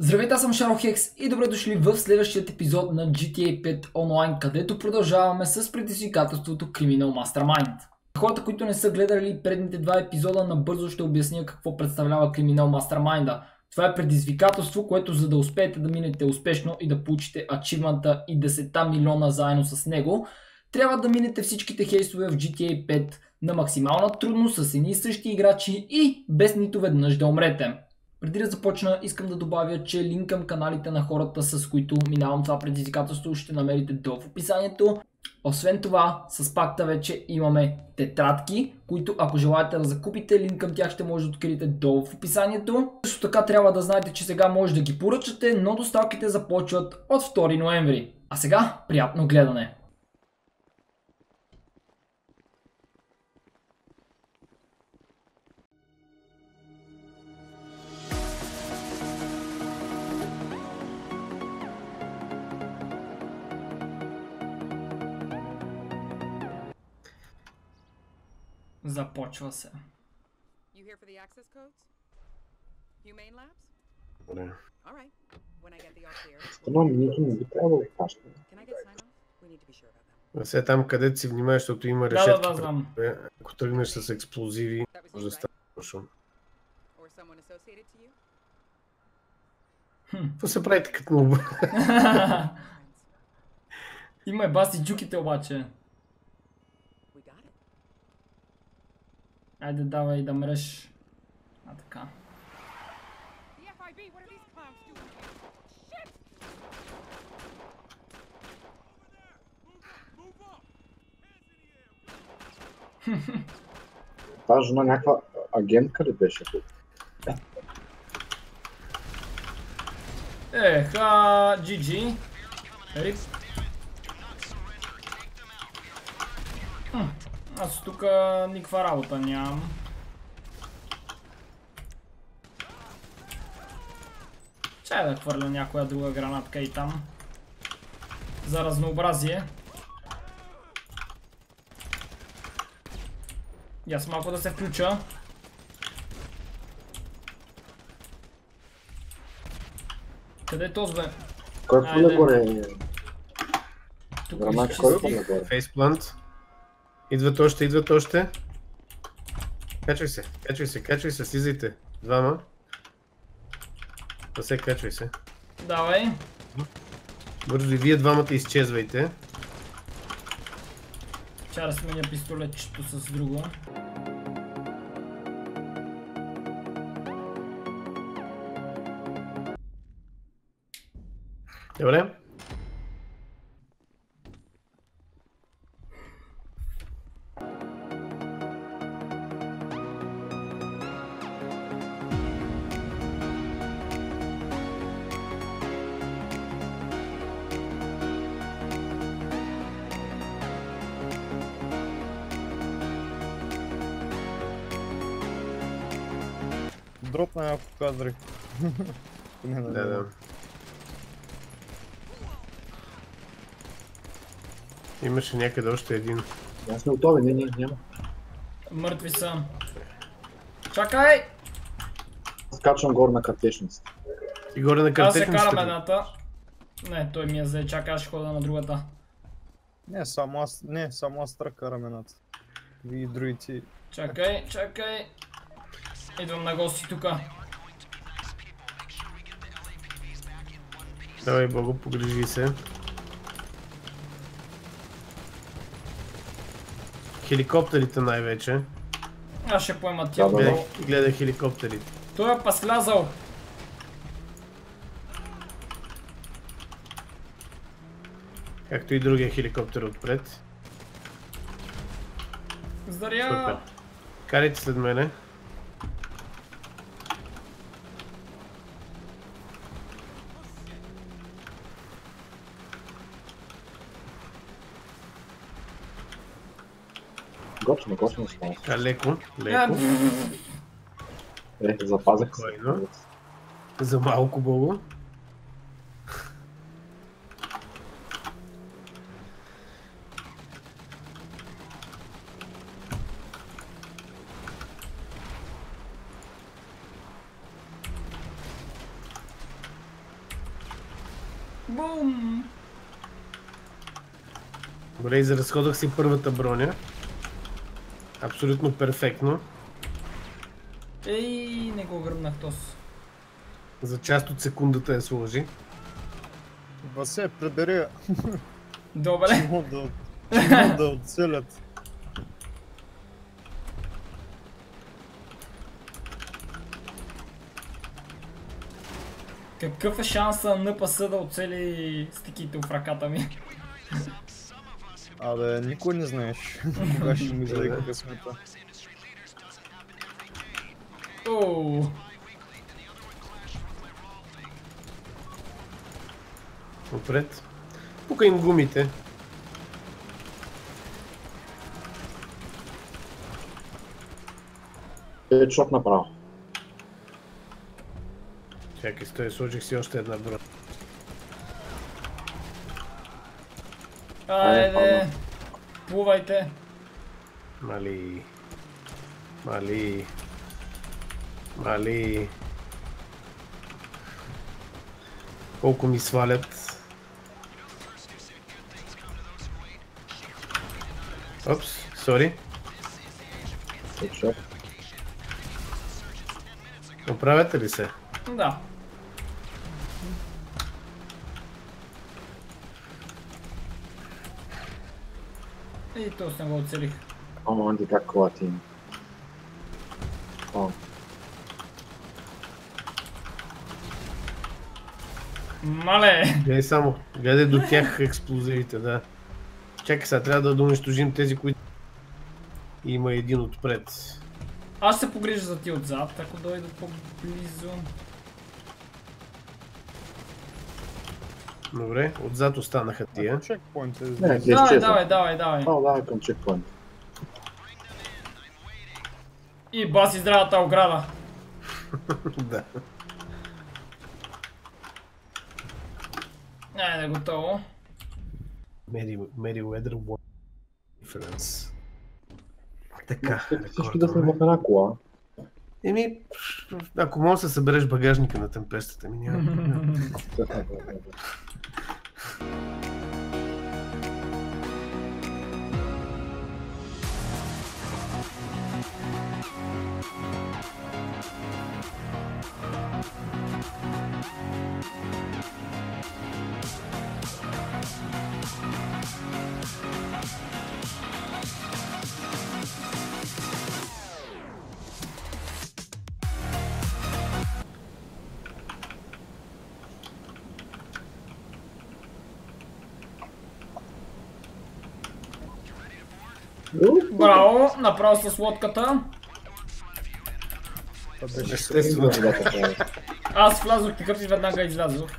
Здравейте, аз съм Шаро Хекс и добре дошли в следващият епизод на GTA 5 онлайн, където продължаваме с предизвикателството Criminal Mastermind. Хората, които не са гледали предните два епизода, набързо ще обясня какво представлява Criminal Mastermind. Това е предизвикателство, което за да успеете да минете успешно и да получите ачивмента и 10 милиона заедно с него, трябва да минете всичките хейсове в GTA 5 на максимална трудност с едни и същи играчи и без нито веднъж да умрете. Преди да започна, искам да добавя, че линк към каналите на хората, с които минавам това предизвикателство, ще намерите долу в описанието. Освен това, с пакта вече имаме тетрадки, които ако желаете да закупите, линк към тях ще може да откриете долу в описанието. Също така трябва да знаете, че сега може да ги поръчате, но доставките започват от 2 ноември. А сега, приятно гледане! Започва се. You here for the access codes? Humane Labs? Добре. All right. When I get the all clear, Това минуто не би трябвало да каща. can I get sign off? We need to be sure about that. А сега там, където си внимаваш, защото има Да, решетки. да, да, знам. пред тебе, Ако тръгнеш с експлозиви, може да стане шум. Какво се правите като му? Има е баси джуките обаче. We got it. Айде давай да мреш. А така. The FIB, what are these clowns doing here? Shit! Та жена някаква агентка ли беше тук? Еха, GG. Рип. Хм, Аз тук никаква работа нямам. Чай да хвърля някоя друга гранатка и там. За разнообразие. И аз малко да се включа. Къде е този бе? Кой Айде. пуле горе? Тук Гранат, кой изчистих. пуле горе? Фейсплант. Идват още, идват още. Качвай се, качвай се, качвай се, слизайте. Двама. Да се качвай се. Давай. Бързо и вие двамата изчезвайте. Чара сменя пистолетчето с друго. Добре. Дропна няколко кадри. Не, Да, да. Имаше някъде още един. Аз сме готови, не, не, няма. Мъртви са. Чакай! Скачвам горе на картечницата. И горе на Аз се картечницата. карам едната. Не, той ми е взе, чакай, аз ще хода на другата. Не, само аз, не, само аз тръка рамената. Вие другите. Чакай, чакай. Идвам на гости тука. Давай, Богу, погрижи се. Хеликоптерите най-вече. Аз ще поема тя. Да, да, да. Гледай, гледай хеликоптерите. Той е па слязал. Както и другия хеликоптер отпред. Здаря! Карайте след мене. Готино, готино става. Така, леко, леко. Е, запазих се. За малко, Богу. Бум! Добре, изразходах си първата броня. Абсолютно перфектно. Ей, не го гръбнах тос. За част от секундата я сложи. Васе, прибери. Добре. Чему да, да оцелят. Какъв е шанса на НПС да оцели стиките в ръката ми? Абе, никой не знаеш кога ще ми излега късмета. Оу. Отпред. Пука им гумите. Хедшот направо. Чакай, стой, сложих си още една броня. Айде. Плувайте. Мали. Мали. Мали. Колко ми свалят. Опс, сори. Хедшот. Оправяте ли се? Да. И то не го оцелих. Ама онди как клати. О, Мале! Гледай само, гледай до тях експлозивите, да. Чакай сега, трябва да унищожим тези, които... Има един отпред. Аз се погрижа за ти отзад, ако дойдат по-близо. Добре, отзад останаха тия. Чекпоинт е Не, Давай, давай, давай, давай. О, давай към чекпоинт. И баси здравата ограда. да. Айде, готово. Meri, Meriwether War Difference. Така, Всички да сме в една кола. Еми, ако можеш да събереш багажника на темпестата ми, няма. проблем. Браво, направо с лодката. Естествено. Аз влязох такъв и веднага излязох.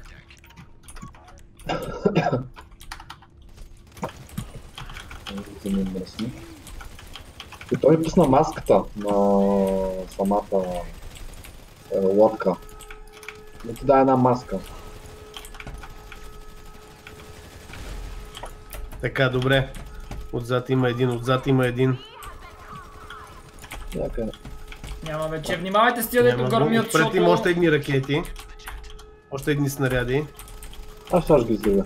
И той пусна маската на самата е, лодка. Да ти даде една маска. Така, добре. Отзад има един, отзад има един. Някъде. Няма вече. Внимавайте с тия, дето Няма гърмят, Отпред защото... има още едни ракети. Още едни снаряди. Аз ще ги излега.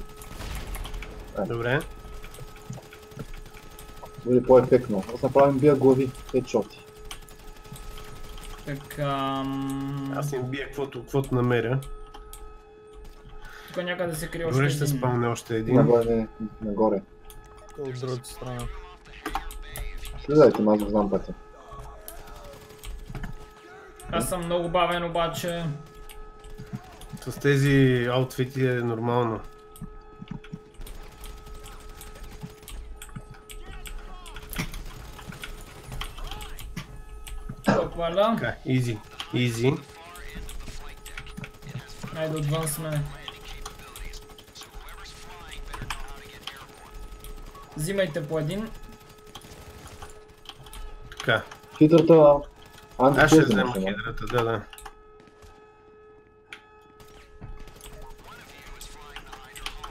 Добре. Бъде по-ефектно. Аз направим бия глави. Хедшоти. Така... Аз им бия каквото, каквото намеря. Тук някъде се крие още Добре, ще един. спалне още един. Нагоре, нагоре. От другата страна. Слизайте, аз го знам пътя. Аз съм много бавен обаче. С тези аутфити е нормално. Така, изи. Изи. Айде отвън сме. Взимайте по един. Така. Хидрата Аз ще взема хидрата, да, да.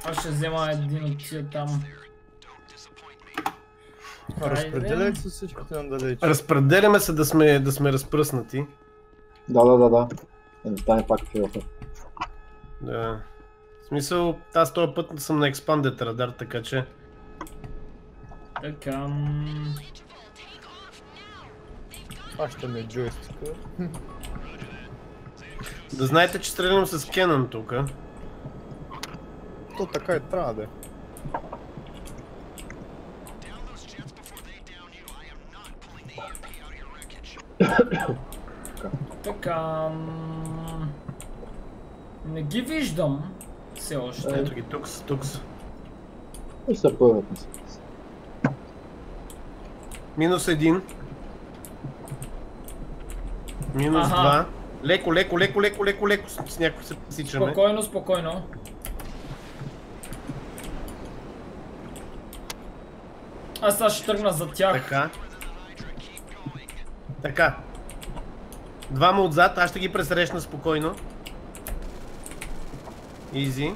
Аз ще взема един от тия там. Разпределяйте се всичките надалеч. Разпределяме се да сме, да сме разпръснати. Да, да, да, да. Да не стане пак филата. Да. смисъл, аз този път съм на Expanded радар, така че... Така. Хващаме джойстика. Да знаете, че стрелям с Canon тук. То така и трябва да е. Така. Не ги виждам. Все още. Ето ги, тук са, тук са. И се появят на. Минус един. Минус Аха. два. Леко, леко, леко, леко, леко, леко с някой се пресичаме. Спокойно, спокойно. Аз сега ще тръгна за тях. Така. Така. Двама отзад, аз ще ги пресрещна спокойно. Изи.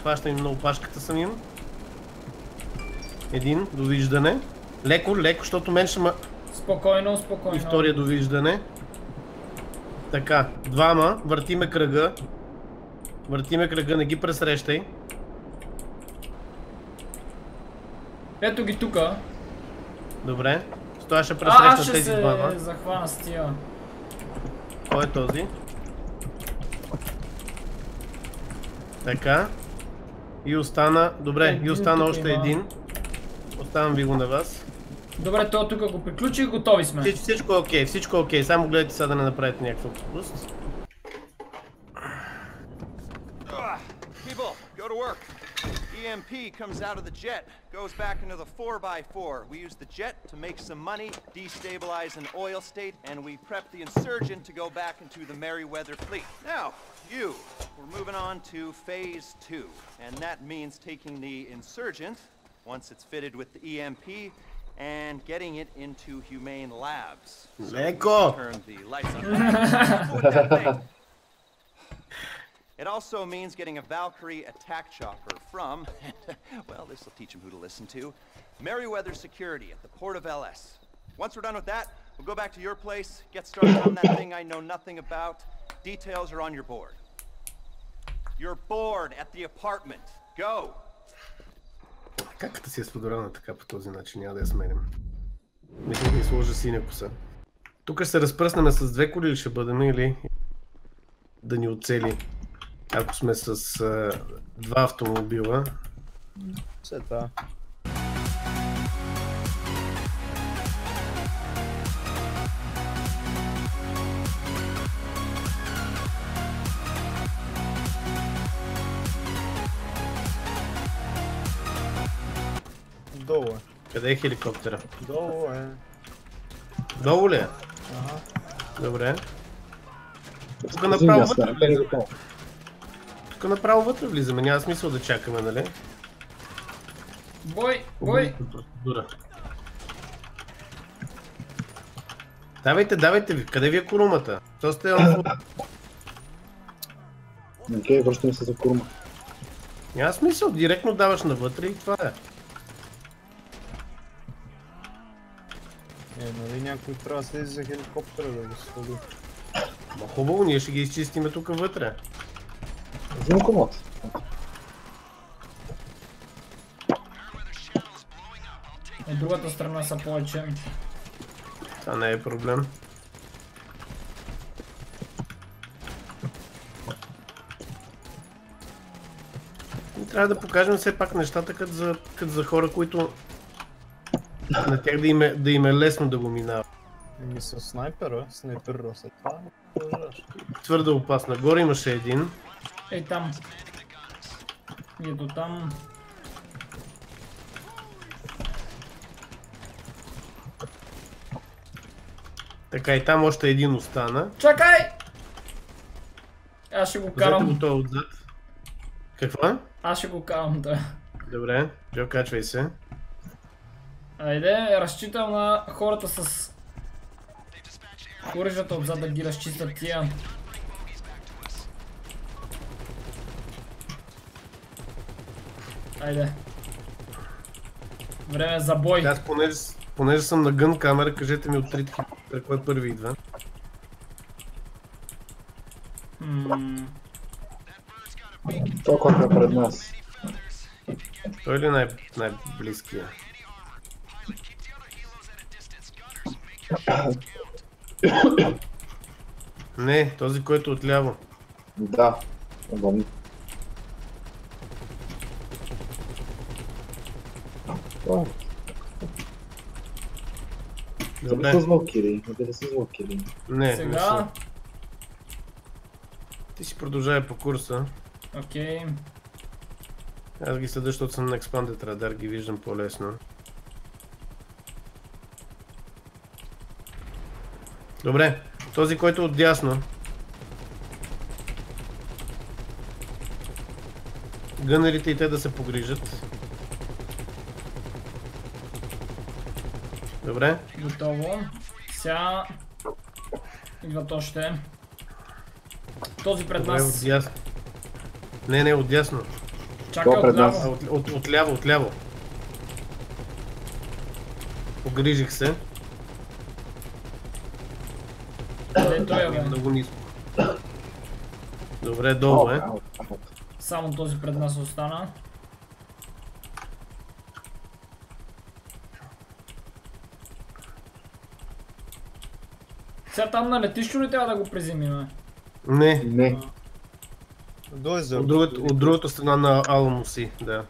Хващам им на опашката съм им. Един, довиждане. Леко, леко, защото мен ще ма... Спокойно, спокойно. И втория довиждане. Така, двама, въртиме кръга. Въртиме кръга, не ги пресрещай. Ето ги тука. Добре. С това ще А, аз пресрещна ще тези се двама. захвана с тия. Кой е този? Така. И остана... Добре, Един и остана още има. един. Оставам ви го на вас. Добре, то тук го приключи, готови сме. Всич, всичко е окей, всичко е окей. Само гледайте сега да не направите някаква глупост. People, go to work. EMP comes out of the jet, goes back into the 4x4. We use the jet to make some money, destabilize an oil state, and we prep the insurgent to go back into the Merryweather fleet. Now, you, we're moving on to phase two, and that means taking the insurgent, once it's fitted with the EMP, and getting it into humane labs. Hmm. So Turn the lights on. it also means getting a Valkyrie attack chopper from, well, this will teach him who to listen to, Meriwether Security at the port of LS. Once we're done with that, we'll go back to your place, get started on that thing I know nothing about. Details are on your board. You're bored at the apartment. Go. Как като си е споделена така по този начин, няма да я сменим. Мисля да сложа синя коса. Тук ще се разпръснем с две коли ли ще бъдем или да ни оцели. Ако сме с а, два автомобила. Все това. Къде е хеликоптера? Долу е. Долу ли е? Ага. Добре. Тук направо вътре влизаме. Тук направо вътре влизаме, няма смисъл да чакаме, нали? Бой, бой. Процедура. Давайте, давайте ви. Къде ви е корумата? Що сте. Окей, връщаме се за курма. Няма смисъл, директно даваш навътре и това е. Е, нали някой трябва да слезе за хеликоптера да го свали. Ма хубаво, ние ще ги изчистиме тук вътре. Взимам комод. От другата страна са повече. Това не е проблем. Трябва да покажем все пак нещата като за, като за хора, които на тях да им, е, да им е лесно да го минават. Еми с снайпера, снайпера след това. Твърде опасна. Горе имаше един. Ей там. И ето там. Така и там още един остана. Чакай! Аз ще го Взете карам. го той отзад. Какво? Аз ще го карам той. Добре, Джо, качвай се. Айде, разчитам на хората с оръжията отзад да ги разчистят тия. Айде. Време за бой. Аз понеже, понеже съм на гън камера, кажете ми от трите хеликоптера, кой първи идва. М, Той, който е пред нас. Той ли е най- Не, този, който е отляво. Да. Отвън. О, Дали Добре. са с Валкири? Дали са с Валкири? Не, не Сега, са. Ти си продължавай по курса. окей. Аз ги съда, защото съм на Expanded Radar, ги виждам по-лесно. Добре, този, който е отдясно. Гънерите и те да се погрижат. Добре, Готово. Сега... Идват още. Този пред добре, нас. отдясно. Не, не, отдясно. Чакай отляво. от, от, отляво, отляво. Погрижих се. Къде е той, бе? Много ниско. Добре, долу е. Само този пред нас остана. Сега там на летището ли трябва да го приземиме? Не, Не, езеро. от другата, от другата страна на Аламуси, да.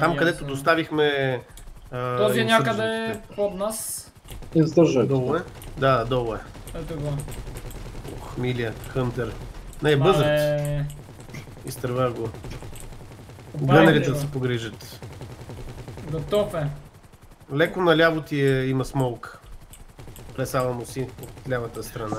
Там, където доставихме... а, Този е някъде под нас. издържай. Долу е? Да, долу е. Ето го. Ух, Милия, Хънтер. Не, бъзърт. Мале... Изтърва го. Гънерите да се погрижат. Готов е. Леко наляво ти е, има смолк. През Аламуси, от лявата страна.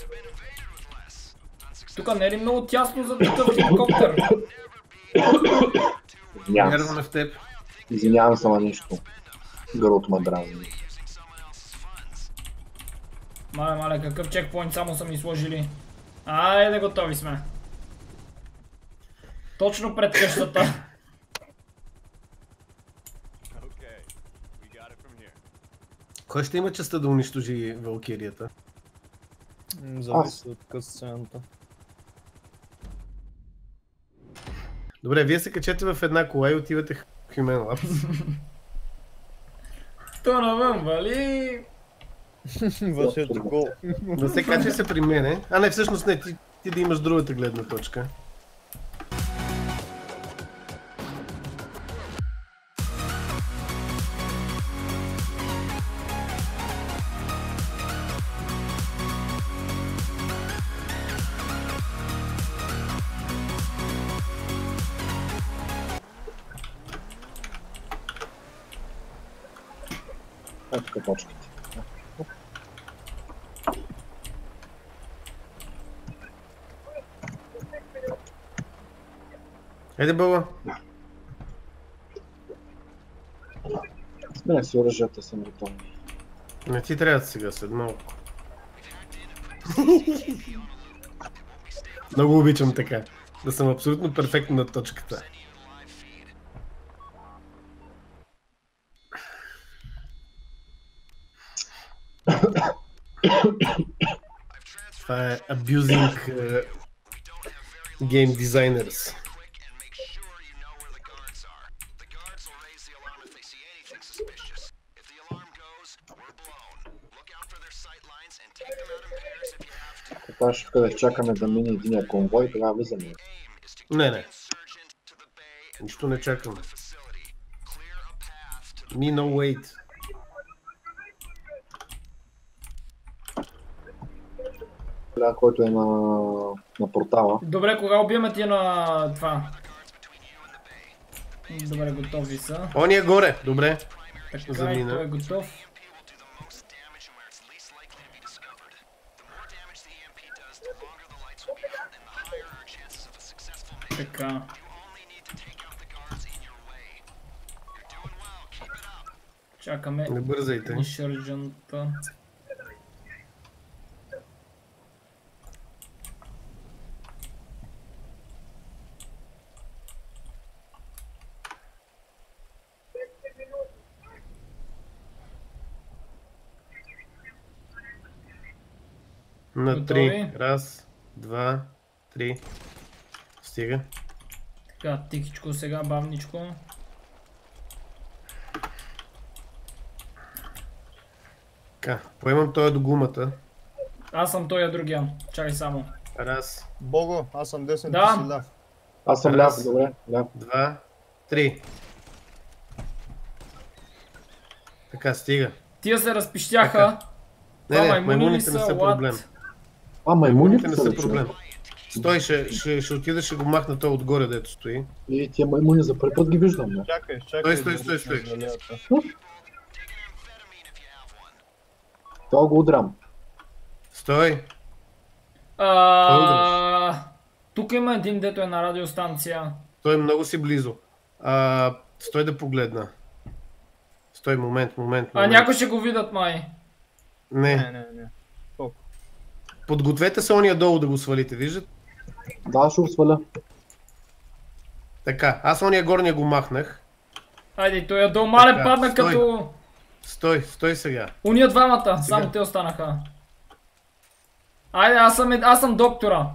Have been invaded with less. Unsuccessful. Тук не е ли много тясно за такъв хеликоптер? Извинявам се. В теб. Извинявам се на нещо. Гърлото ме дразни. Мале, мале, какъв чекпоинт само са ми сложили. Айде, готови сме. Точно пред къщата. Кой ще има честа да унищожи Валкирията? Зависи от късцената. Добре, вие се качете в една кола и отивате в Human Labs. То навън, вали. Вашето гол. да се качи се при мене. А не, всъщност не, ти, ти да имаш другата гледна точка. Айде, Бъла. Сменях си оръжията, съм готов. Не ти трябва сега след малко. Много обичам така. Да съм абсолютно перфектно на точката. Това е abusing uh, game designers. Така ще къде чакаме да мине единия конвой, тогава влизаме. Не, не. Нищо не чакам. the facility. Clear a path to the Me no wait. който е на, на портала. Добре, кога убиваме тия на това? Добре, готови са. Он е горе, добре. Така той е готов. Така. Чакаме Не бързайте. иншържанта. На три. Раз, два, три. Стига. Така, тихичко сега, бавничко. Така, поемам този до гумата. Аз съм той, а другия. Чакай само. Раз, Бого, аз съм десен, Да. ти си ляв. Аз съм ляв, добре, ляв. два, три. Така, стига. Тия се разпищяха. Не, Това не, ли маймуните не са, what? проблем. А, Маймуните не са проблем. Стой, ще, ще, ще отида, ще го махна той отгоре, дето стои. И тия маймуни за първи път ги виждам, не? Чакай, чакай. Стой, стой, стой, стой. залията. Това го удрям. Стой. А, Тук има един, дето е на радиостанция. Той е много си близо. А, стой да погледна. Стой, момент, момент, А момент. някой ще го видят, май. Не, Не, не, не. Подгответе се ония долу да го свалите, виждат? Да, ще го сваля. Така, аз ония горния го махнах. Айде, той е долу мале падна стой. като... Стой, стой сега. Уния двамата, Сега. само те останаха. Айде, аз съм, аз съм доктора.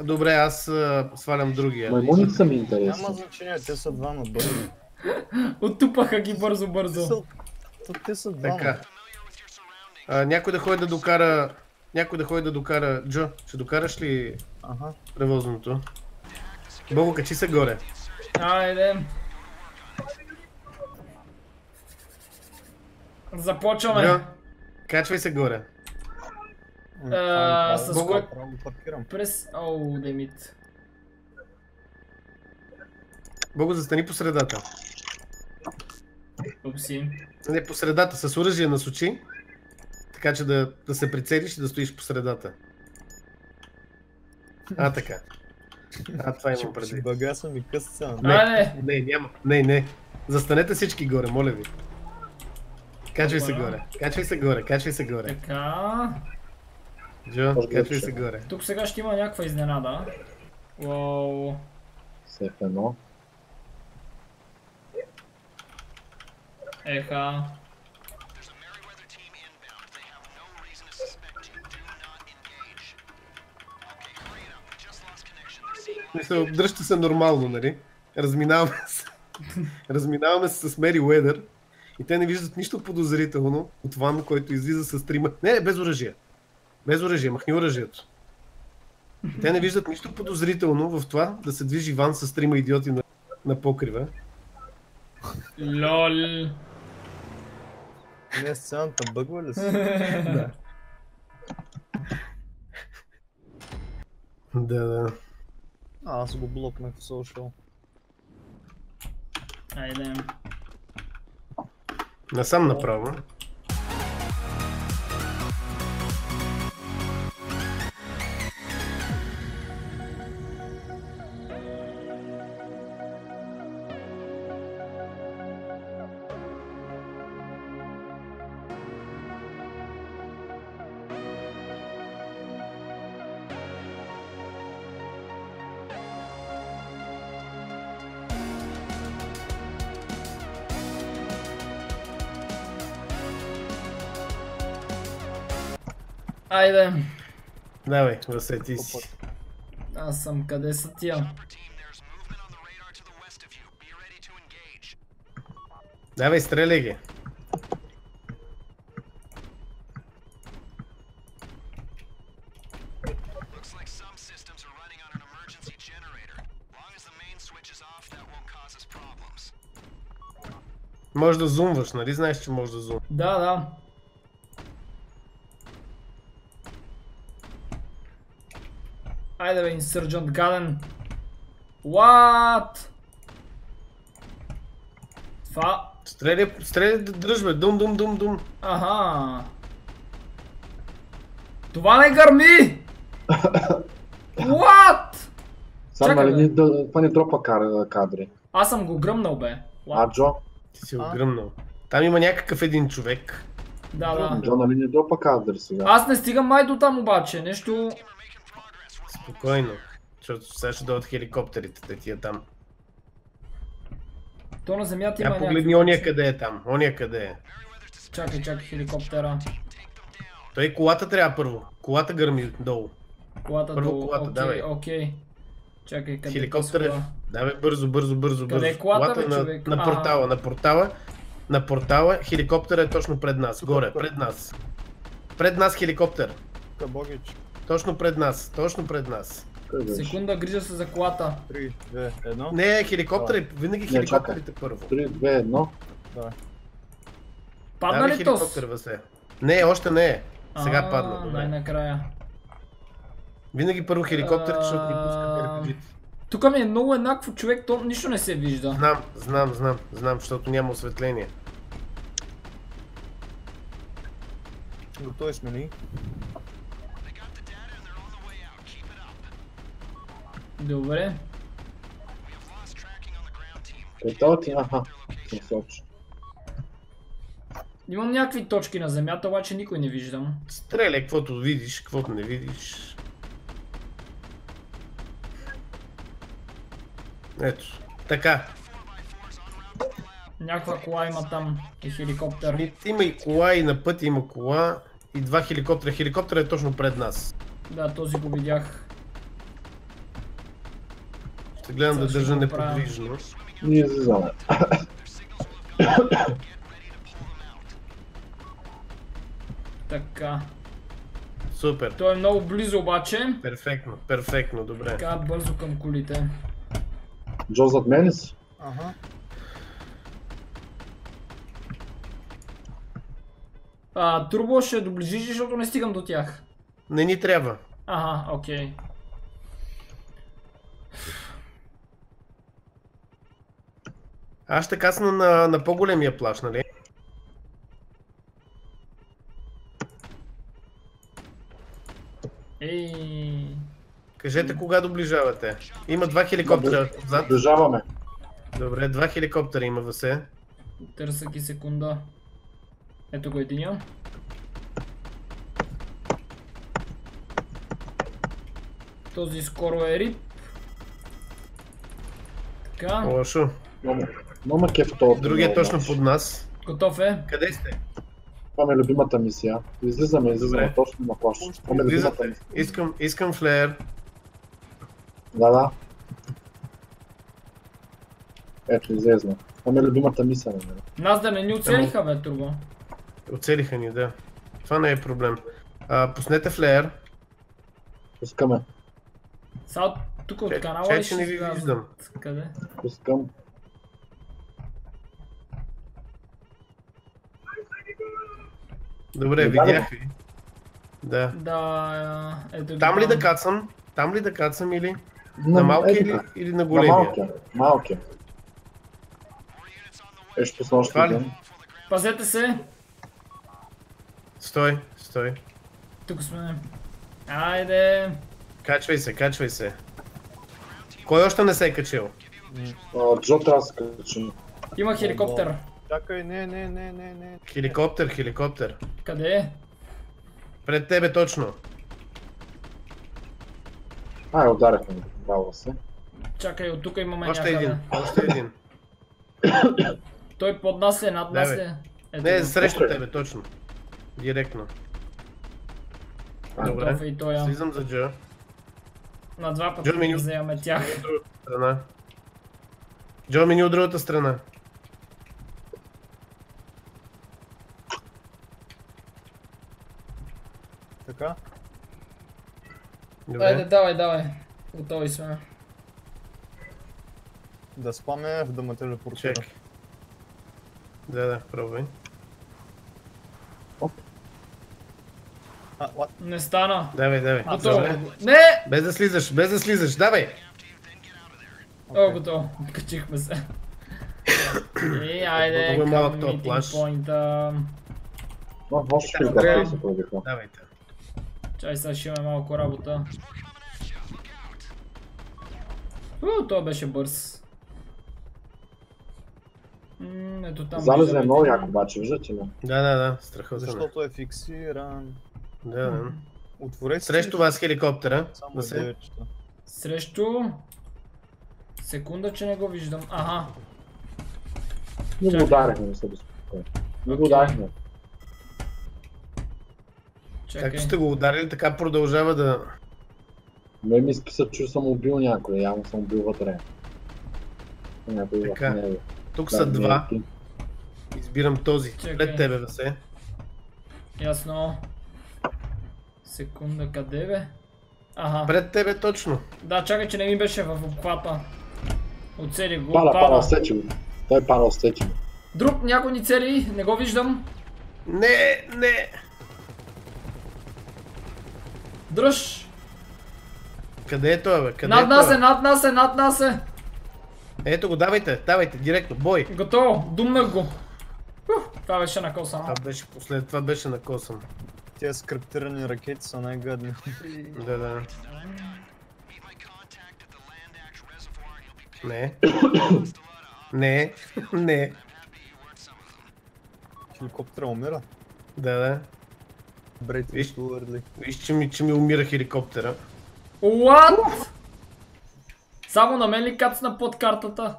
Добре, аз а, свалям другия. Маймуните са ми Няма интересни. значение, те са двама бързи. Оттупаха ги бързо, Те бързо. са, то те са двама. Така. А, някой да ходи да докара... Някой да ходи да докара... Джо, ще докараш ли Ага. превозното? Бого, качи се горе. Айде. Започваме. Джо, качвай се горе. Е с право. кой- Право паркирам. През... Оу, демит. Бого, застани по средата. Упси. Не, по средата, с оръжие насочи. Така че да, да се прицелиш и да стоиш по средата. А, така. А, това имам Ще, ще предвид. багасам и къс. Не, Айде. не, няма. Не, не. Застанете всички горе, моля ви. Качвай се горе. Качвай се горе, качвай се горе. Така. Джо, качвай ще. се горе. Тук сега ще има някаква изненада. Уау. Едно. Еха. Мисля, дръжте се нормално, нали? Разминаваме се. Разминаваме се с Мери Уедър. И те не виждат нищо подозрително от Ван, който излиза с трима. Не, не, без оръжие. Без оръжие, махни оръжието. И те не виждат нищо подозрително в това да се движи Ван с трима идиоти на, на покрива. Лол. Не, сцената бъгва ли се? Да. Да, да. А, аз го блокнах в social. Айде. Насам направо. Айде. Давай, разсети си. Аз съм къде са тия? Давай, стреляй ги. Може да зумваш, нали? Знаеш, че може да зумваш. Да, да. Айде бе, инсърджант гаден. What? Това... Стреляй, стреляй, дръж бе, дум, дум, дум, дум. Аха. Това не гърми! What? Сам Чакай, нали ни това ни дропа кадри. Аз съм го гръмнал бе. What? А, Джо? Ти си огръмнал. Там има някакъв един човек. Да, да. Джо, нали ни дропа кадри сега? Аз не стигам май до там обаче. Нещо... Спокойно. Защото сега ще дойдат хеликоптерите, те тия там. То на земята има Я погледни някакви- ония къде е там. Ония къде е. Чакай, чакай, хеликоптера. Той колата трябва първо. Колата гърми долу. Колата Първо долу. колата, окей, давай. окей. Чакай, къде Хеликоптер е. Давай бързо, бързо, бързо, Къде бързо. е колата, бе, на, човек? на портала, на портала. На портала. Хеликоптера е точно пред нас. Горе, пред нас. Пред нас хеликоптер. Тук Богич. Точно пред нас. Точно пред нас. Секунда, грижа се за колата. 3, 2, 1. Не, хеликоптер е. Винаги хеликоптерите първо. 3, 2, 1. Давай. Падна ли тос? хеликоптер. Не, още не е. Сега А, падна. Добре. Най-накрая. Винаги първо хеликоптерите, защото ни А, пускат RPG. Тук ми е много еднакво човек, то нищо не се вижда. Знам, знам, знам, знам, защото няма осветление. Готови сме ли? Добре. Къде ти? Аха. Не сочи. Имам някакви точки на земята, обаче никой не виждам. Стреляй, каквото видиш, каквото не видиш. Ето, така. Някаква кола има там и хеликоптер. Има и кола, и на път има кола, и два хеликоптера. Хеликоптера е точно пред нас. Да, този го видях. Ще гледам да държа неподвижно. Ние излизаме. Така. Супер. Той е много близо обаче. Перфектно, перфектно, добре. Така, бързо към колите. Джо зад мен си? Ага. А, турбо ще доближиш, защото не стигам до тях. Не ни трябва. Ага, окей. Аз ще касна на, на по-големия плаш, нали? Ей. Кажете кога доближавате. Има два хеликоптера отзад. Доближаваме. Добре, два хеликоптера има Васе. Търса ги секунда. Ето го единия. Този скоро е рип. Така, Лошо. Много, много ме кеф това. Другия е точно мач. под нас. готов е. Къде сте? Това ми е любимата мисия. Излизаме, излизаме Добре. точно на плащ. Това ми е любимата мисия. Искам, искам флеер. Да, да. Ето, излезна. Това ми е любимата мисия. Нали? Нас да не ни оцелиха, бе, турбо. Оцелиха ни, да. Това не е проблем. А, пуснете флеер. Пускаме. Сега тук от канала не ви виждам. Къде? Пускам. Добре, да, видях ви. Да. Да, ето ги Там ли да кацам? Там ли да кацам или на На, ето или, или на На големия? малкия. Малкия. Е, ще един. Пазете се. Стой, стой. Тук сме. Айде. Качвай се, качвай се. Кой още не се е качил? Джо трябва да се качи. Има хеликоптер. Чакай, не, не, не, не, не. Хеликоптер, хеликоптер. Къде е? Пред тебе точно. Ай, ударихме. Браво се. Чакай, от тук имаме Още някъде. един, още един. Той под нас е, над нас е. Ето Не, го. срещу тебе, точно. Директно. Добре. Е. Слизам за Джо. На два пъти Джо вземаме тях. От другата страна. Джо мини от другата страна. Така. Айде, Добре. давай, давай. Готови сме. Да спаме, да ме телепортира. Чек. Да, да, пробвай. Оп. А, what? Не стана. Давай, давай. Готово. Добре. Не! Без да слизаш, без да слизаш, давай! О, готово. Качихме се. И айде Много е към митинг при Добре. както се. Давайте. Чай сега ще имаме малко работа. У, той беше бърз. М, ето там. Залеза е много яко, обаче, виждате ли? Да, да, да, страхотно. е. Защото е фиксиран. Да, да. Отворете си Срещу вас хеликоптера. Само Да се... 9 часа. Срещу... Секунда, че не го виждам. Ага. Не го Чакай. ударихме, не се безпокой. Не го Окей. Чакай. Както сте го ударили, така продължава да... Ме ми списа, че съм убил някой, явно съм убил вътре. Някой в Така. него. Тук Да, са не е два. ти. Избирам този. Чакай. Пред тебе, Васе. Ясно. Секунда, къде бе? Ага. Пред тебе точно. Да, чакай, че не ми беше в обхвата. Оцели го. Пада, Пада. пада, сечи го. Той пада, сечи го. Друг някой ни цели, не го виждам. Не, не! Дръж! Къде е той, бе? Къде Над е нас той? е, над нас е, над нас е! Ето го, давайте, давайте, директно, бой. Готово, думнах го. Ух, това беше накосано. Това беше послед, това беше накосан. Тези скриптирани ракети са най-гадни. Да, да. Не. Не. Не. Хеликоптера умира. Да, да. Брейт Виж. виж че ми, че ми умира хеликоптера. What? Само на мен ли кацна под картата?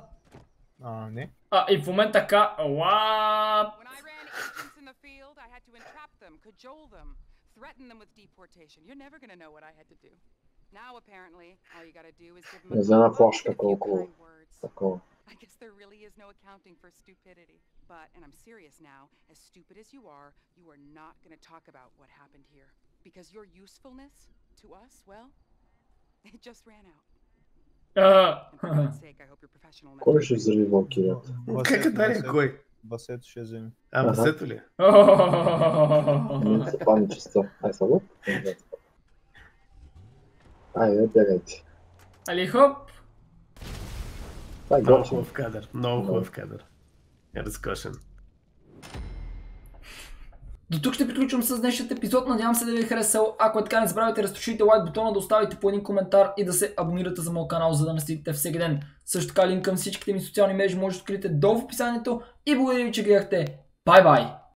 А, не. А, и в момента ка... What? Cajole them, threaten them with deportation. You're never gonna know what I had to do. Now, apparently, all you gotta do is give them Не a знам couple флашка of few колко. kind words. Такова. I guess there really is no accounting for stupidity. But, and I'm serious now, as stupid as you are, you are not gonna talk about what happened here. Because your usefulness to us, well, it just ran out. А, And for God's sake, I hope you're professional now. Кой ще взриви валкирията? Как е Айде, бягайте. Али хоп. Това е Много хубав кадър. Много хубав кадър. Е разкошен. До тук ще приключвам с днешният епизод. Надявам се да ви е харесал. Ако е така, не забравяйте да разтушите лайк бутона, да оставите по един коментар и да се абонирате за моят канал, за да не следите всеки ден. Също така линк към всичките ми социални мрежи може да откриете долу в описанието. И благодаря ви, че гледахте. Бай-бай!